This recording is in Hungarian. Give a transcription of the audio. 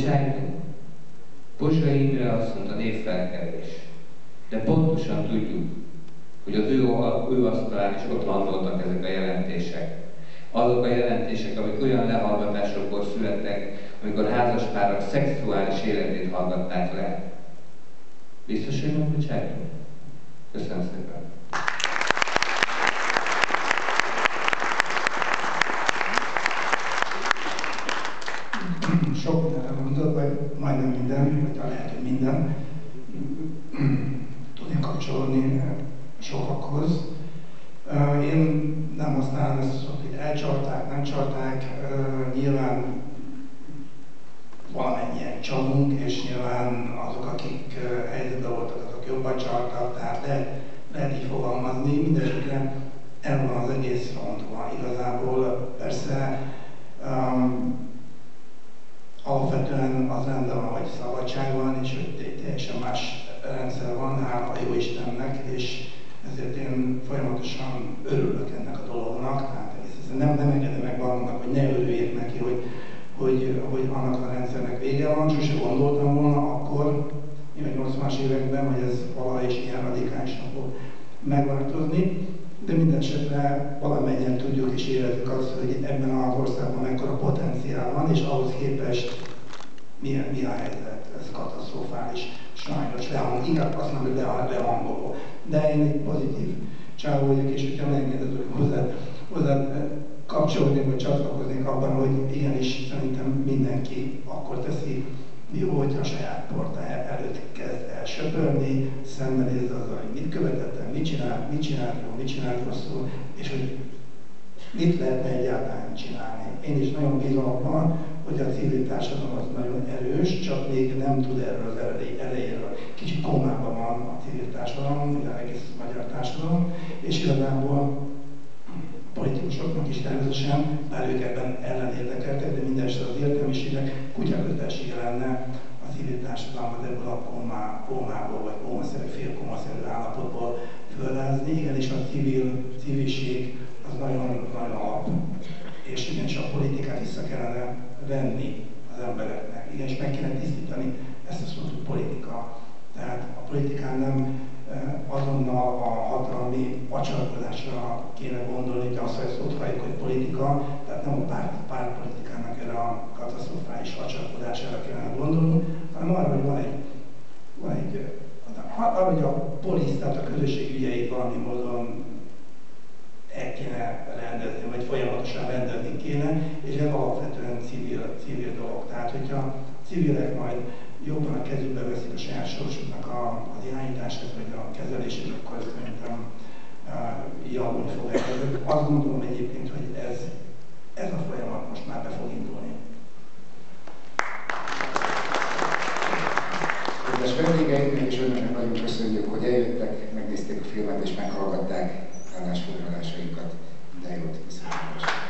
Bocsájtunk. Pozsgai Imre azt mondta névfelkelés. De pontosan tudjuk, hogy az ő, ő asztalán is ott landoltak ezek a jelentések. Azok a jelentések, amik olyan lehallgatásokból születtek, amikor házaspárok szexuális életét hallgatták le. Biztos, hogy megbocsájtunk? Köszönöm szépen. Minden, vagy a lehet, hogy minden. Tudni kapcsolódni sokakhoz. Én nem használom ezt a hogy elcsalták, nem csalták. Nyilván valamennyien csalunk, és nyilván azok, akik helyzetben voltak, azok jobban csaltak, tehát lehet, lehet így fogalmazni. Mindenesetre el van az egész rontva. Igazából persze um, alapvetően az rendben van, hogy szabadság van, és hogy teljesen más rendszer van, hála jó Istennek, és ezért én folyamatosan örülök ennek a dolognak, tehát nem, nem engedem meg magamnak, hogy ne örüljék neki, hogy, hogy, hogy annak a rendszernek vége van, sose gondoltam volna akkor, én 80-as években, hogy ez valahogy is ilyen radikálisan fog megváltozni, de minden esetre valamennyien tudjuk és érezzük azt, hogy ebben az országban mekkora potenciál van, és ahhoz képest mi, mi a helyzet. Ez katasztrofális, sajnos lehang, inkább azt mondom, hogy lehangoló. De én egy pozitív csávó vagyok, és hogyha hogy hozzá, hozzá eh, kapcsolódni, vagy csatlakoznék abban, hogy igenis szerintem mindenki akkor teszi jó, hogyha a saját porta előtt kezd el söpörni, szembenézze azzal, hogy mit követettem, mit csinált, mit csinált jó, mit csinált rosszul, és hogy mit lehetne egyáltalán csinálni. Én is nagyon bízom abban, hogy a civil társadalom az nagyon erős, csak még nem tud erről az elejéről. Kicsit komában van a civil társadalom, ugye egész magyar társadalom, és igazából politikusoknak is természetesen, bár ők ebben ellenérdekeltek, de minden az értelmiségnek kutyakötelsége lenne a civil társadalmat ebből a kómá, kómából, vagy kómaszerű, félkómaszerű állapotból fölrázni. Igen, és a civil, civilség az nagyon, nagyon alap. És igenis a politikát vissza kellene venni az embereknek. Igenis meg kéne tisztítani ezt a szót, politika. Tehát a politikán nem azonnal a hatalmi acsarkodásra kéne gondolni, de azt, hogy szót halljuk, hogy politika, tehát nem a párt, pártpolitikának erre a katasztrofális acsarkodására kéne gondolni, hanem arra, hogy van egy, van egy arra, hogy a polisz, tehát a közösség ügyeit valami módon el kéne rendezni, vagy folyamatosan rendezni kéne, és ez alapvetően civil, civil dolog. Tehát, hogyha civilek majd jobban a kezükbe veszik a saját sorsuknak a, az irányítását, vagy a kezelését, akkor szerintem uh, javulni fog ez. Azt gondolom egyébként, hogy ez, ez a folyamat most már be fog indulni. Kedves vendégeink, mégis önöknek nagyon köszönjük, hogy eljöttek, megnézték a filmet és meghallgatták állásfoglalásaikat. De jót, viszontlátásra!